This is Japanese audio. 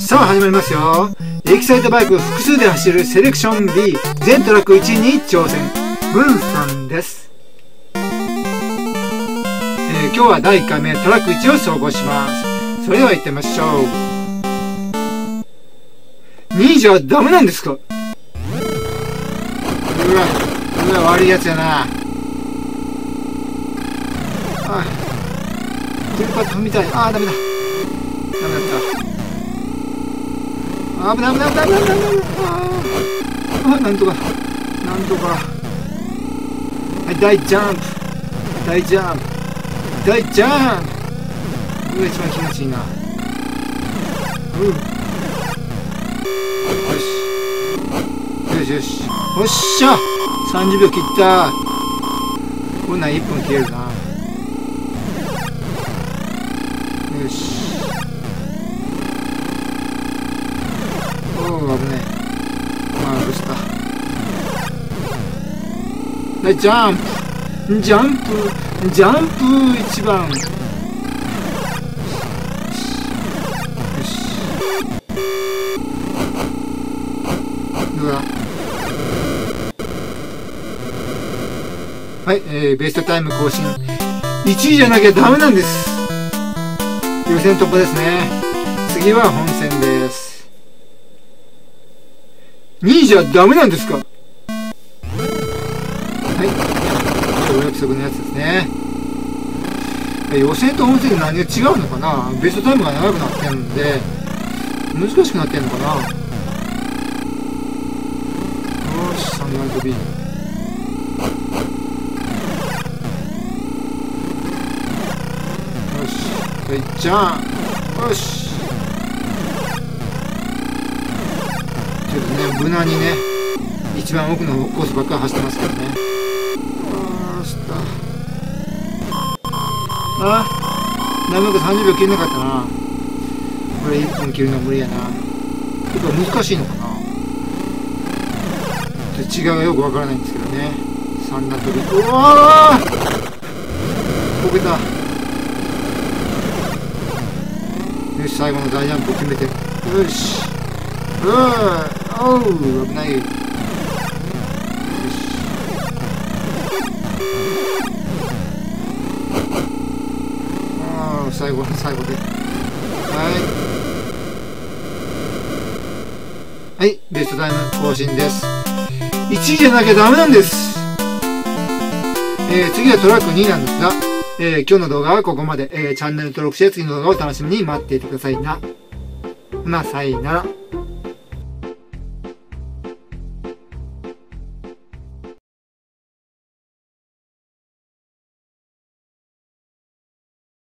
さあ始まりますよ。エキサイトバイク複数で走るセレクション B 全トラック1に挑戦。ブンさんです、えー今日は第1回目トラック1を走行します。それでは行ってみましょう。2位じゃダメなんですか？うわうわ悪いやつやな。あテンパ飛びたい。あーダメだ。危ない危ない危ない危ない危ない危ないああなんとか。なんとか。はい大ジャンプ。大ジャンプ。大ジャンプ。これが一番気持ちいいな。うん。よし。よしよし。よっしゃ。30秒切った。こんなん1分切れるな。よし。おお危ない。まあどうした。はいジャンプ。ジャンプ。ジャンプ一番。よし。うわはい、えー、ベストタイム更新1位じゃなきゃダメなんです予選突破ですね次は本戦です2位じゃダメなんですか？はい。お約束のやつですね。え予選と本戦で何が違うのかな？ベストタイムが長くなってるんで難しくなってんのかな？よし3段跳び。よし。はいじゃん。よしちょっとね無難にね一番奥のコースばっかり走ってますけどね。あーしたあなかな。か30秒切れなかったなこれ1分切るの無理やなやっぱ難しいのかな。ちょっと違いがよくわからないんですけどね。3段跳び。うわこけたよし。最後の大ジャンプ決めてよしうわおう危ないよ。し。ああ最後の最後で。はい。はいベストタイム更新です。1位じゃなきゃダメなんです。えー次はトラック2なんですが、えー今日の動画はここまで、えーチャンネル登録して次の動画を楽しみに待っていてくださいな。まあ、さよなら。